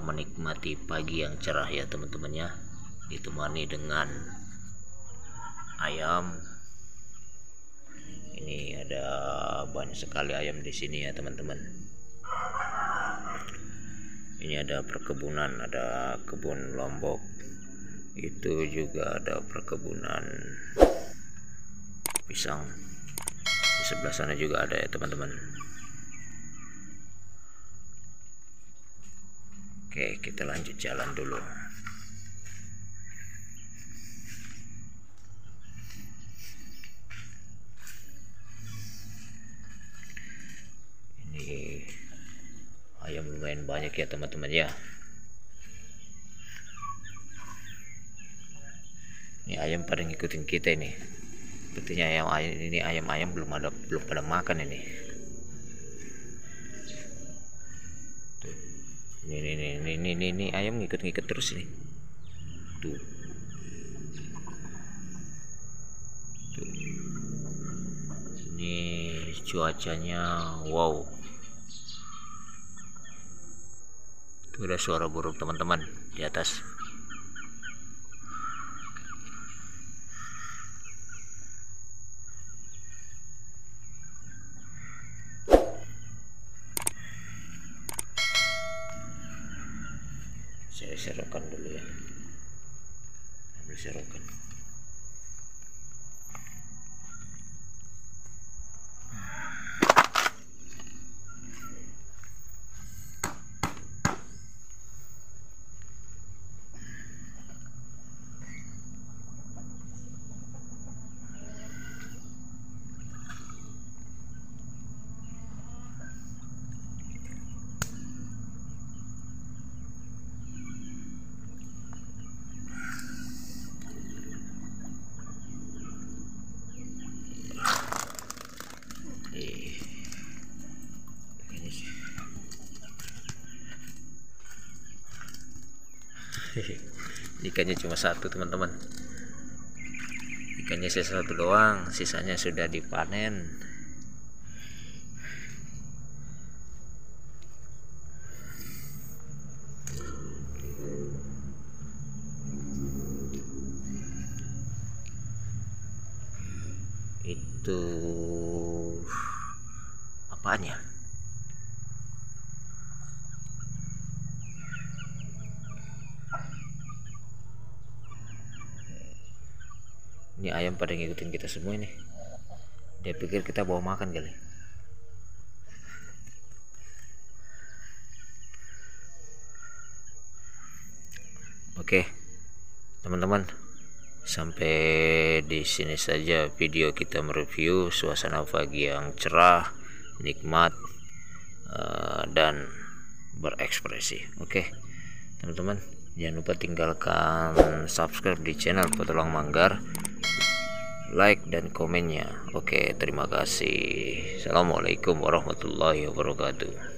menikmati pagi yang cerah ya teman-teman ya. Ditemani dengan ayam. Ini ada banyak sekali ayam di sini ya teman-teman. Ini ada perkebunan ada kebun lombok. Itu juga ada perkebunan pisang. Di sebelah sana juga ada ya teman-teman Oke kita lanjut jalan dulu. Ini ayam lumayan banyak ya teman-teman ya. Ini ayam pada ngikutin kita ini. Sepertinya ayam ayam ini ayam ayam belum ada belum pada makan ini ini ini, ayam ngikut-ngikut terus ini. Tuh. Tuh. Ini cuacanya wow. Itu ada suara burung teman-teman di atas saya serokan dulu ya. Ambil serokan ikannya cuma satu teman-teman. Ikannya sisa satu doang sisanya sudah dipanen. Itu apaan ya ini ayam pada ngikutin kita semua ini. Dia pikir kita bawa makan kali. Oke teman-teman. Sampai di sini saja video kita mereview suasana pagi yang cerah nikmat uh, dan berekspresi. Oke teman-teman jangan lupa tinggalkan subscribe di channel Petualang Manggar like dan komennya. Oke terima kasih. Assalamualaikum warahmatullahi wabarakatuh